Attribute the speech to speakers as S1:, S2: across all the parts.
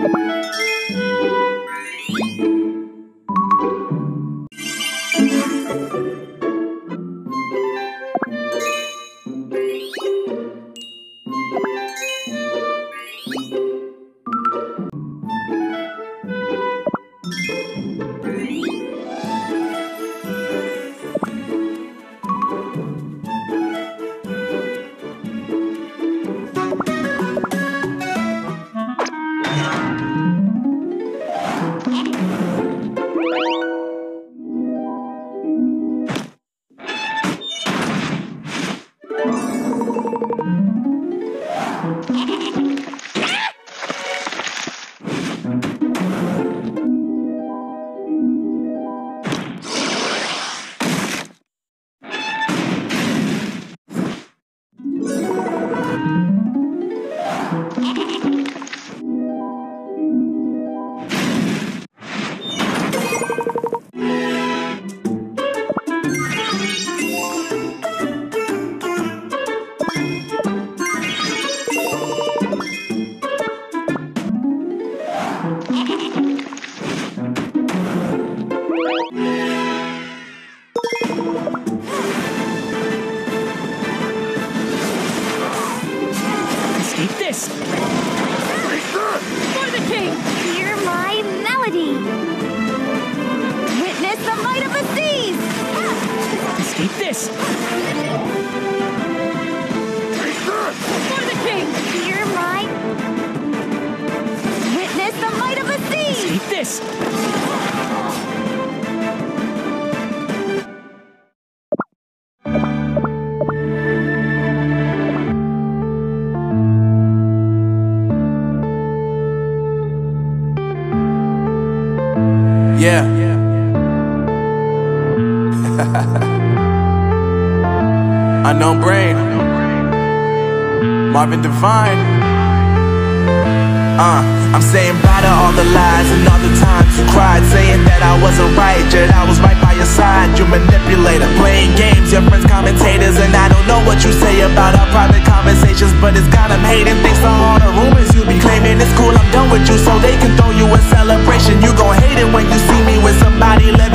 S1: Thank you.
S2: Yeah. Unknown brain. Marvin Divine. Uh, I'm saying bye to all the lies and all the times you cried, saying that I wasn't right, yet I was right by your side. You manipulator, playing games, your friends commentators, and I don't know what you say about our private conversations, but it's got them hating. Thanks to all the rumors you be claiming, it's cool. Done with you, so they can throw you a celebration. You gon' hate it when you see me with somebody living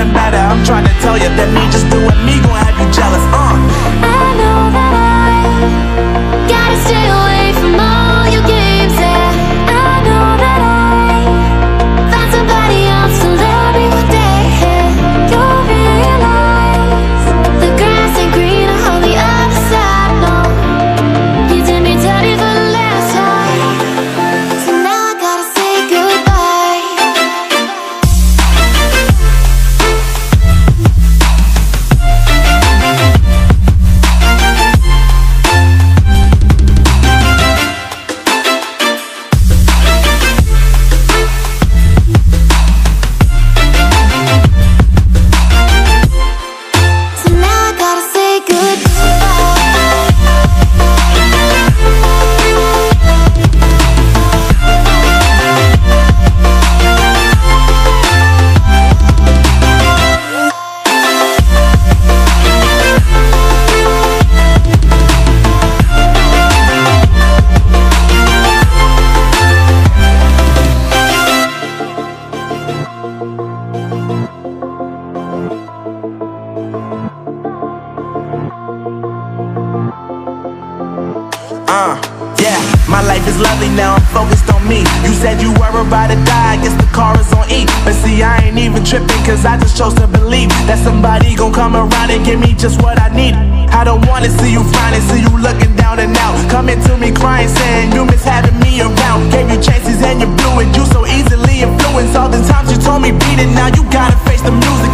S2: You said you were about to die, I guess the car is on E. But see, I ain't even tripping, cause I just chose to believe that somebody gon' come around and give me just what I need. I don't wanna see you finally see you looking down and out. Coming to me crying, saying you miss having me around. Gave you chances and you blew it, you so easily influenced. All the times you told me beat it, now you gotta face the music.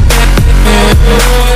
S3: Yeah.